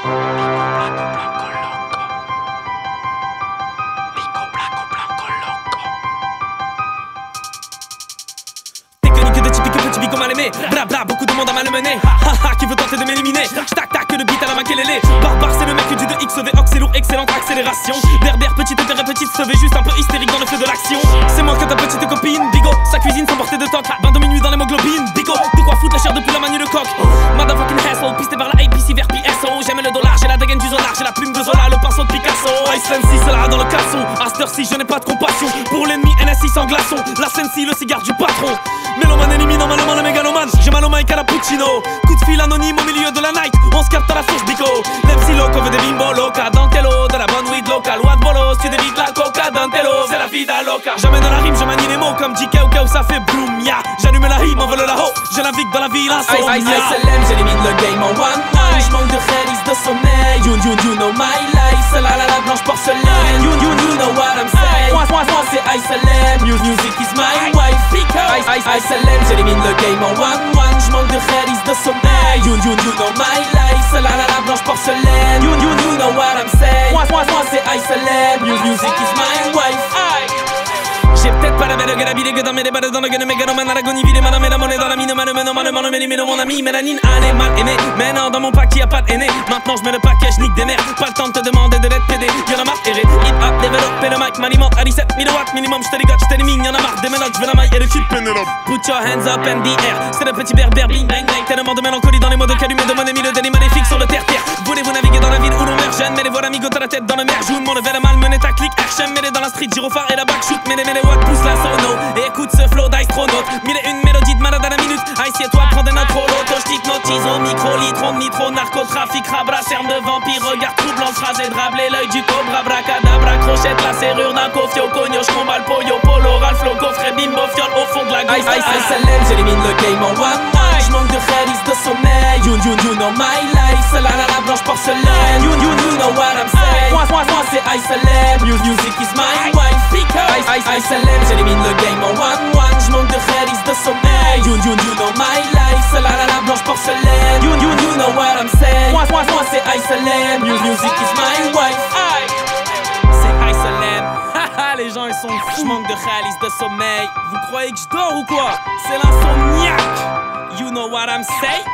Bigo blanco blanco loco Bigo Blaco Blanco Loco Técanique de Chibico de Chibico Bra bra, beaucoup de monde à malmener. Haha, qui veut tenter de m'éliminer. Tac tac, le beat à la maquelele. Barbare, c'est le mec du 2 XV, ox, c'est lourd, excellente accélération. Berbère, petite et petite, se juste un peu hystérique dans le feu de l'action. C'est moi que ta petite copine, Bigo. Sa cuisine sans portée de tank, bain de minuit dans l'hémoglobine, Bigo coq. Motherfucking hassle, pisté par la APC vers PSO. J'aime le dollar, j'ai la dégaine du zolar, j'ai la plume de Zola, le pinceau de Picasso. Ice c'est là dans le casson. À cette je n'ai pas de compassion. Pour l'ennemi, NSI sans glaçon. La Sensi, le cigare du patron. Mélomane éliminant malement le mégalomane. J'ai mal au mic à la. Coup de fil anonyme au milieu de la night. On se capte à la source bico. L'MC loco veut des bimbo loca. Dantello, de la bonne weed locale. What bolos, tu dévites la coca. Dantello, c'est la vida loca. J'amène la rime, je manie les mots comme JK ou ça fait bloom. Ya, la ho. Je navigue dans la ville à son. Ice SLM, j'élimine le game en one night. J'manque de réalise de sommeil. You, you, you know my life. C'est la la la blanche porcelaine. You, you, you know what I'm saying. Moi, moi, moi, c'est ISLM. Music is my wife. Ice, ice, ISLM, j'élimine le game en one one. J'manque de réalise de sommeil. You, you, you know my life. C'est la la la blanche porcelaine. You, you, you know what I'm saying. Moi, moi, moi, c'est ISLM. Music is my dans mes débats dans le gueule mégalomane à l'agonie vide madame et la monnaie dans la mine mal mal mal mal mal mon ami mélanine allez mal aimé mais non dans mon pack y'a pas d'aîné maintenant je mets le paquet nique des mères pas le temps de te demander de l'être PD y'en a marre erré hip hop développé le mic m'alimente à 17 000 watts minimum j'te dégote j'te mine y'en a marre des mélanges je veux la maille et le cul put your hands up in the air. C'est le petit berbère bling bang bang. Tellement de mélancolie dans les mots de calumet de mon ami le délit maléfique sur le terre terre voulez-vous naviguer dans la ville où l'on meurt jeune mais les voilà amigo la tête dans le mer joue mon level clic action mêlé dans la street gyrophare et la back shoot. Mêlé mêlé what pousse la sono? Et écoute ce flow d'astronaute. Mille et une mélodie de malade à la minute. Assieds-toi, prends des notes l'auto J't'hypnotise au micro, litron nitro Narcotrafic, rabra, cerne de vampire Regarde troublant, phrase et drablé l'œil du cobra Bracadabra, crochette, la serrure d'un cofio Cogno, j'combat le poyo, polo, ralph, coffret, bimbo, fiole Au fond de la gauche, ice, ice, SLM, j'élimine le game en one night. J'manque de réalise de sommeil. You, you, you know my life. C'est la la la blanche porcelaine. You, you, you know what I'm saying Moi, moi, moi, c'est ISLM Music is my wife Ice, ice, ISLM, j'élimine le game en one one. J'manque de réalise de sommeil. You, you, you know my life. C'est la la la blanche porcelaine You, you, you know what I'm saying. Moi, moi, moi, c'est ISLM Music is my wife C'est ISLM Haha, les gens ils sont fous. J'manque de réalise de sommeil. Vous croyez que je dors ou quoi? C'est l'insomniaque You know what I'm saying?